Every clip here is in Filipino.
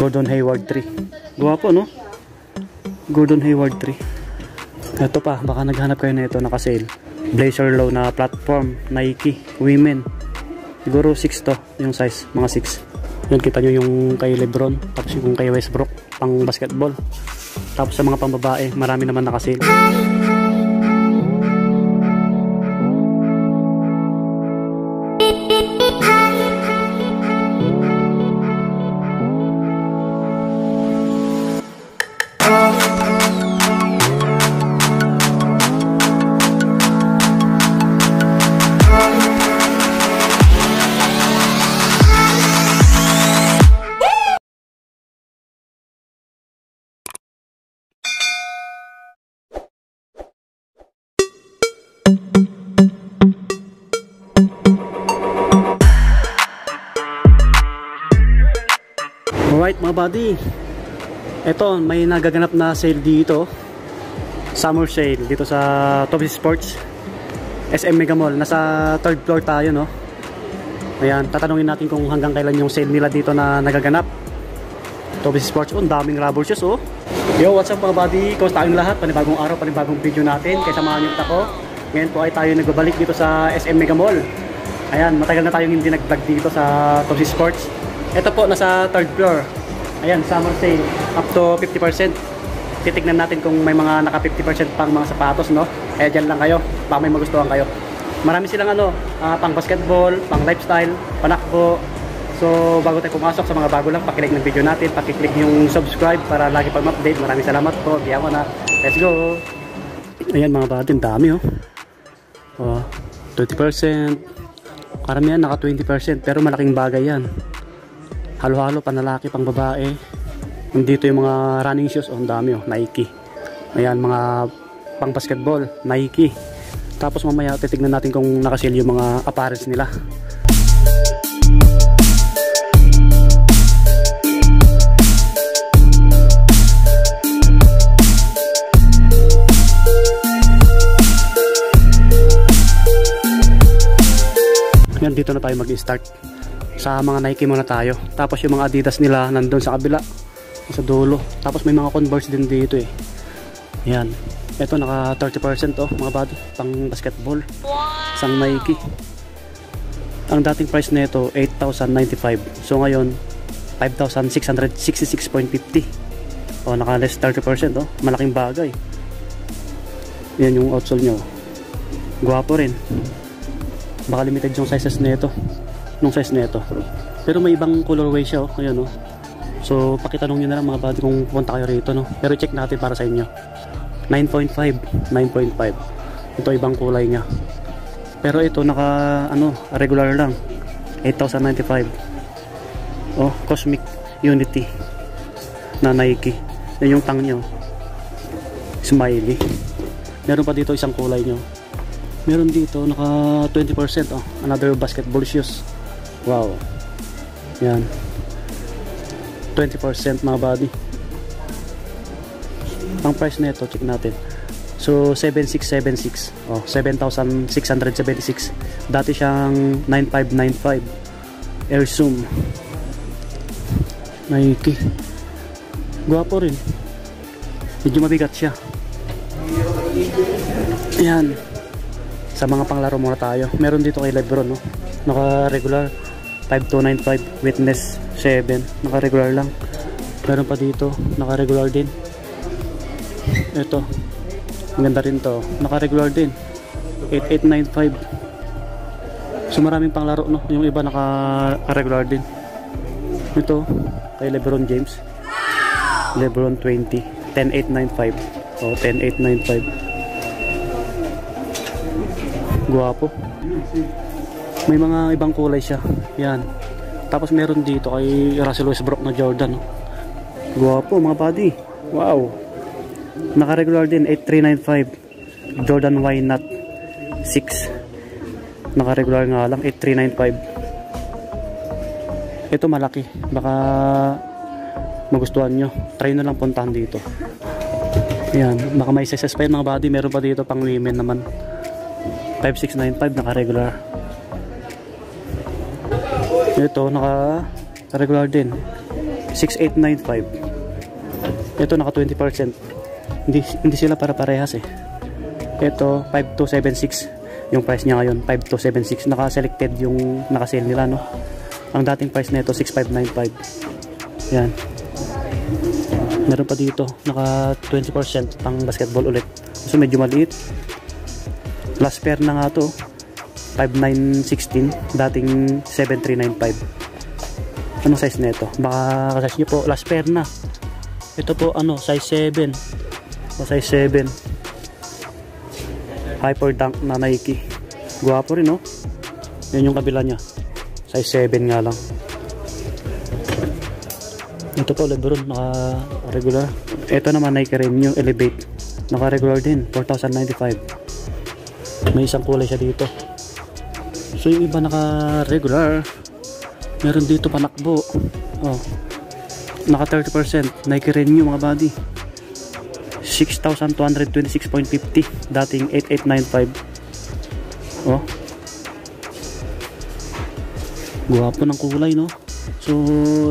Gordon Hayward 3. Gwapo no? Gordon Hayward 3. Ito pa, baka naghanap kayo na ito naka-sale. Blazer low na platform, Nike, women. Siguro 6 to, yung size, mga 6. Yan, kita nyo yung kay Lebron, tapos yung kay Westbrook, pang basketball. Tapos sa mga pambabae, marami naman naka-sale. Mga buddy Ito may nagaganap na sale dito. Summer sale dito sa Toby Sports. SM Mega Mall. Nasa third floor tayo no? Ayan, tatanungin natin kung hanggang kailan yung sale nila dito na nagaganap. Toby Sports, oh, daming rubber shoes oh. Yo, what's up mga buddy? Kumusta tayong lahat? Panibagong araw, panibagong video natin. Kaya samahan niyo ako. Ngayon po ay tayo nagbabalik dito sa SM Mega Mall. Ayan, matagal na tayong hindi nag-vlog dito sa Toby Sports. Ito po, nasa third floor. Ayan, summer sale. Up to 50%. Titignan natin kung may mga naka 50% pang mga sapatos, no? Kaya dyan lang kayo. Baka may magustuhan kayo. Marami silang ano, uh, pang basketball, pang lifestyle, panakbo. So, bago tayo pumasok sa mga bago lang, pakilig ng video natin, pakiclick yung subscribe para lagi pag update Maraming salamat po. Biyawa na. Let's go! Ayan mga batin, dami oh. Oh, 20%. Karamihan naka 20% pero malaking bagay yan halo-halo panlalaki pang babae dito yung mga running shoes. Oh, ang dami oh. Nike. Ayan mga pang basketball Nike. Tapos mamaya titignan natin kung nakasil yung mga apparels nila. Yan dito na tayo mag-start sa mga Nike muna tayo. Tapos yung mga Adidas nila nandun sa kabila sa dulo. Tapos may mga Converse din dito eh. Yan ito naka 30% oh mga body pang basketball. Isang Nike. Ang dating price nito 8,095 so ngayon 5,666.50 oh naka less 30% oh. Malaking bagay. Yan yung outsole nyo. Guwapo rin. Baka limited yung sizes nito nung size nito pero may ibang colorway siya oh. Ayan, oh. so pakitanong nyo na lang mga buddy kung pupunta kayo rito no? pero check natin para sa inyo. 9.5 9.5 ito ibang kulay niya. Pero ito naka ano regular lang. 8,095 oh cosmic unity na Nike. Yan yung tang nyo smiley. Meron pa dito isang kulay nyo meron dito naka 20% oh. Another basketball shoes Wow. Yan. 20% mga body. Ang price nito, check natin. So 7676. Oh, 7676. Dati siyang 9595. Air Zoom. Nike. Gwapo rin. Medyo mabigat siya. Ayan. Sa mga panglaro muna tayo. Meron dito kay Lebron, no? Naka regular 5295 witness 7 naka regular lang. Meron pa dito. Naka regular din. Ito. Maganda rin to. Naka regular din 8895 so maraming pang laro no? Yung iba naka regular din. Ito. Kay Lebron James. Lebron 20 10895 o 10895 guwapo may mga ibang kulay siya. Yan. Tapos meron dito kay Russell Westbrook na Jordan guwapo mga buddy. Wow. Naka regular din 8395 Jordan Y Nut 6 naka regular nga lang 8395 ito malaki. Baka magustuhan nyo. Try na lang puntahan dito. Yan. Baka may sizes pa yun mga buddy. Meron pa dito pang women naman. 5695 naka regular ito naka regular din. 6895 ito naka 20% hindi, hindi sila para parehas eh. Ito 5276 yung price niya ngayon 5276 naka selected yung naka sale nila no? Ang dating price nito 6595 yan. Meron pa dito naka 20% pang basketball ulit. So medyo maliit. Last pair na nga to 5916 dating 7395 anong size nito baka size nyo po last pair na ito po ano size 7 o size 7 hyper dunk na Nike. Guwapo rin no? Yan yung kabila nya size 7 nga lang. Ito po Lebron naka regular. Ito naman Nike yung Elevate. Naka regular din 4,095 may isang kulay siya dito so yung iba naka regular meron dito panakbo. Oh naka 30% Nike yung mga body 6,226.50 dating 8895 oh. Guwapo ng kulay no? So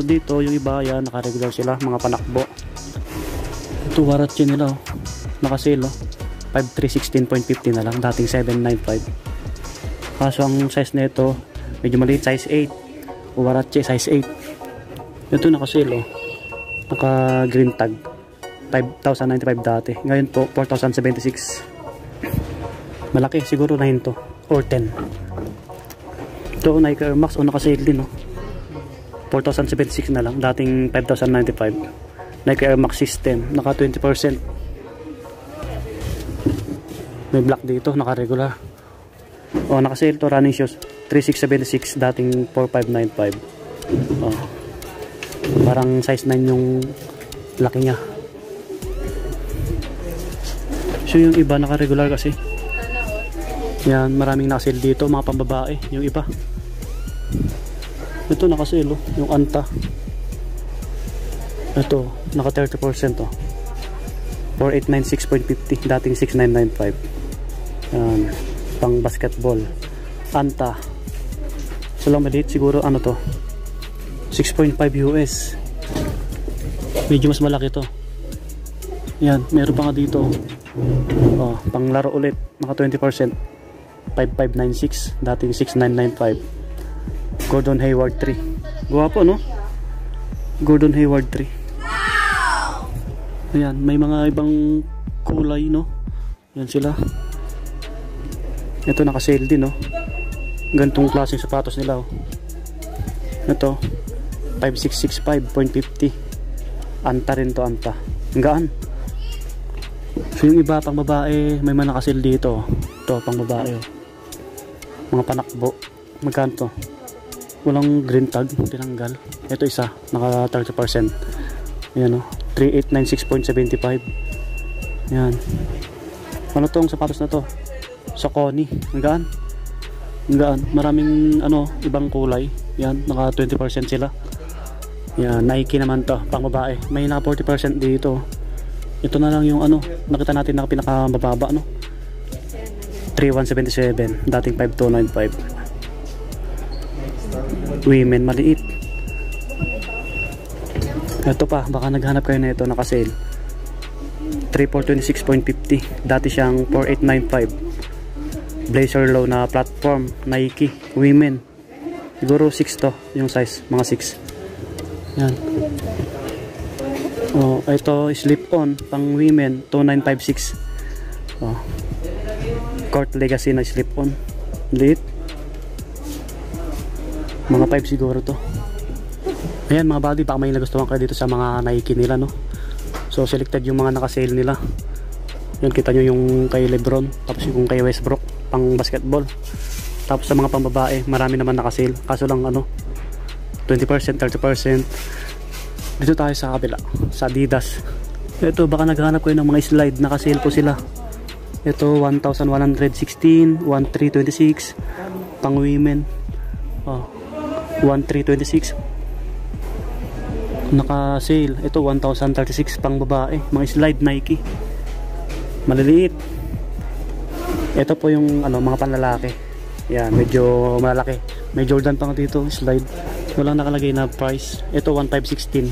dito yung iba yan naka-regular sila mga panakbo. Ito waratche nila oh. Naka sale oh 5316.50 na lang dating 795 kaso ang size nito medyo maliit size 8 waratche size 8 ito naka sale oh naka green tag 5,095 dati. Ngayon po 4,076 malaki siguro 9 to or 10 ito Nike Air Max o naka-sale din no 4,076 na lang dating 5,095 Nike Air Max system naka 20% may black dito naka regular o naka-sale to running shoes. 3,676 dating 4,595 oh. parang size 9 yung laki nya so yung iba naka regular kasi. Yan maraming naka-sale dito mga pambabae yung iba. Ito nakasale oh, yung anta. Ito naka 30% oh. 4896.50 dating 6995 yan pang basketball. Anta. So lang maliit siguro ano to? 6.5 US medyo mas malaki to. Yan meron pa nga dito. Oh, pang laro ulit naka 20% 5596 dating 6995 Gordon Hayward 3 guwapo no? Gordon Hayward 3 wow! ayan may mga ibang kulay no? Yan sila ito naka sale din no? Gantong klaseng sapatos nila oh. ito 5665.50 anta rin to anta. Gaan. So yung iba pang babae may mga nakasil dito ito pang babae oh. mga panakbo. Magkano to? Walang green tag tinanggal. Ito isa naka 30% yan o 3896.75 yan ano tong sapatos na to sa Connie ang gaan. Ang gaan. Maraming ano ibang kulay. Yan naka 20% sila. Yan Nike naman to. Pang babae. May naka 40% dito. Ito na lang yung ano nakita natin na pinaka mababa no 3177 dating 5295 women maliit. Ito pa baka naghanap kayo na ito nakasale 3426.50 dati siyang 4895 blazer low na platform Nike women. Siguro 6 to yung size mga 6 yan. Oh, ito slip on pang women 2956 oh. court legacy na slip on. Lit. Mga 5 siguro to. Ayan mga buddy baka may nagustuhan kayo dito sa mga Nike nila no? So selected yung mga naka-sale nila. Yun kita nyo yung kay Lebron tapos yung kay Westbrook pang basketball. Tapos sa mga pambabae marami naman naka-sale kaso lang ano 20% 30% dito tayo sa kabila sa Adidas. Ito baka naghanap kayo ng mga slide. Naka-sale po sila. Ito 1116 1326 pang women. Oh 1326 naka sale ito 1036 pang babae. Mga slide Nike. Maliliit ito po yung ano mga panlalaki yan medyo malaki may Jordan pang dito slide Walang nakalagay na price. Ito 1516.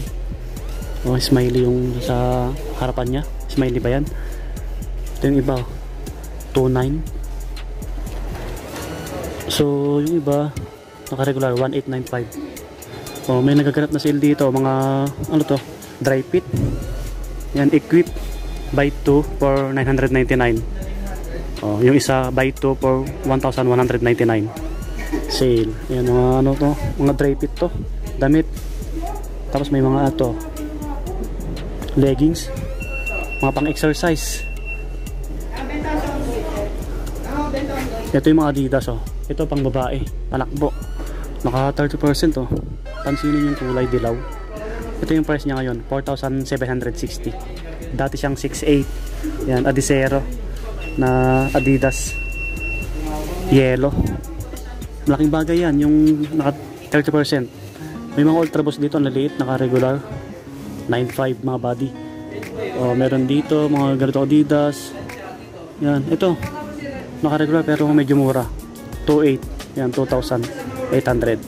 Oh, smiley yung sa harapan niya. Smiley ba yan? Ito yung iba. oh. 29. So, yung iba naka-regular 1895. Oh, may nagaganap na sale dito, mga ano to, dry fit. Yan, equip buy 2 for 999. Oh, yung isa buy 2 for 1199. Sale. Yan mga ano to, mga dry to. Damit. Tapos may mga ato leggings. Mga pang-exercise. Ito yung mga Adidas oh. Ito pang babae, panakbo. Naka 30% oh. Pansinin yung kulay dilaw. Ito yung price niya ngayon, 4,760. Dati siyang 6,800. Yan, Adizero na Adidas yellow. Malaking bagay yan, yung naka 30%. May mga Ultra Boost dito, naliit, naka regular. 9.5 mga body. O, meron dito, mga ganito Adidas. Yan, ito. Naka regular pero medyo mura. 2.8. Yan, 2,800.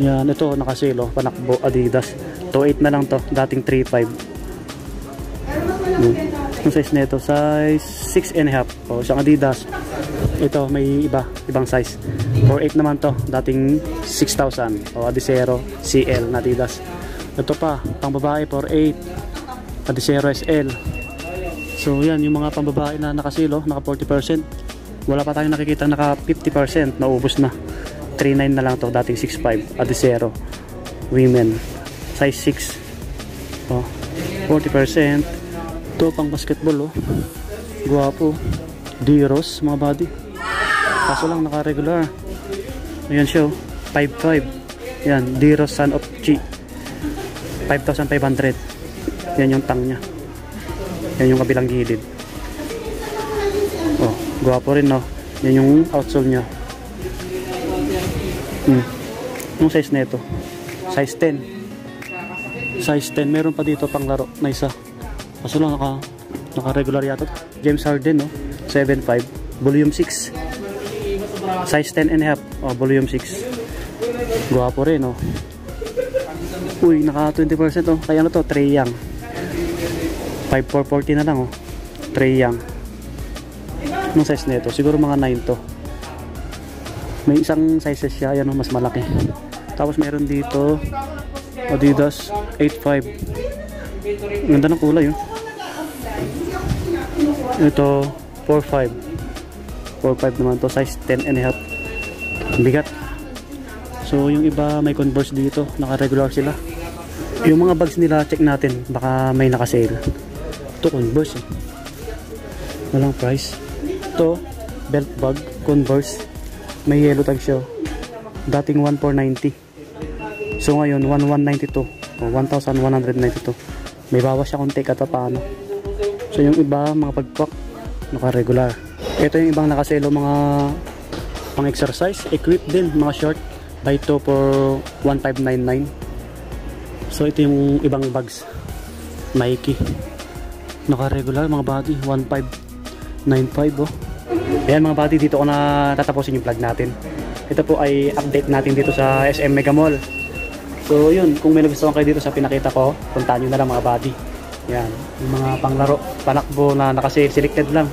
Yan, ito nakasilo, panakbo Adidas. 2.8 na lang to, dating 3.5. Hmm. Yung size nito, size 6 and a half. O, isang Adidas. Ito, may iba, ibang size. 4.8 naman to, dating 6,000. O, Adizero CL na Adidas. Ito pa, pang babae 4.8. Adizero SL. So, yan, yung mga pang babae na nakasilo, naka 40%. Wala pa tayong nakikita naka 50%, naubos na. 3.9 na lang to, dating 6.5. Adizero. Women. Size 6. Oh, 40%. Ito pang basketball oh. Guwapo. Diros mga body. Kaso lang naka-regular. Ayan siya oh. 5.5. Yan, Diros Son of Chi. 5,500. Yan yung tang niya. Yan yung kabilang gilid. Oh, guwapo rin no. Yan yung outsole niya. Hmm. Yung size na ito. Size 10. Size 10. Meron pa dito pang laro na isa. Kaso lang naka, naka regular yata. James Harden no. 7.5. Volume 6. Size 10 and a half. Oh, volume 6. Guwapo rin no. Uy, naka 20% oh. Kaya ano to? Trey Young. 5440 na lang oh. Trey Young. Anong size na ito? Siguro mga 9 to. May isang sizes siya, yan oh, mas malaki. Tapos meron dito Adidas 85. Ganda ng kulay oh. Ito 45. 45 naman to, size 10 and a half. Bigat. So yung iba may Converse dito, naka-regular sila. Yung mga bags nila, check natin, baka may naka-sale. Ito Converse eh. Walang price. Ito, belt bag, Converse. May yellow tag siya. Dating 1490. So ngayon, 1192. O 1192. May bawas siya kung take at paano. So yung iba, mga pagpak, naka-regular. Ito yung ibang nakaselo mga pang exercise, equip din, mga short. Buy to for 1599. So ito yung ibang bags. Nike. Naka-regular mga body, 1595 oh. Ayan mga buddy, dito ko na tatapusin yung vlog natin. Ito po ay update natin dito sa SM Mega Mall. So yun, kung may nagustuhan kayo dito sa pinakita ko, puntahan nyo na lang mga buddy. Yan, yung mga panglaro, panakbo na nakasale, selected lang.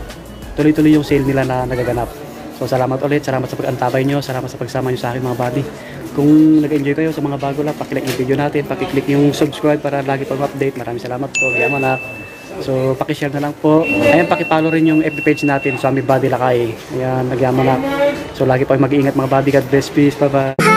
Tuloy-tuloy yung sale nila na nagaganap. So salamat ulit, salamat sa pag-antabay nyo, salamat sa pagsama nyo sa akin mga buddy. Kung nag-enjoy kayo sa mga bago lang, pakilike yung video natin, pakiclick yung subscribe para lagi pang update. Maraming salamat po, yaman na. So, pakishare na lang po. Ayan, pakipollow rin yung FB page natin, Swami Body Lakay. Ayan, nagyaman na. So, lagi po mag-iingat mga body. God bless, peace, bye-bye.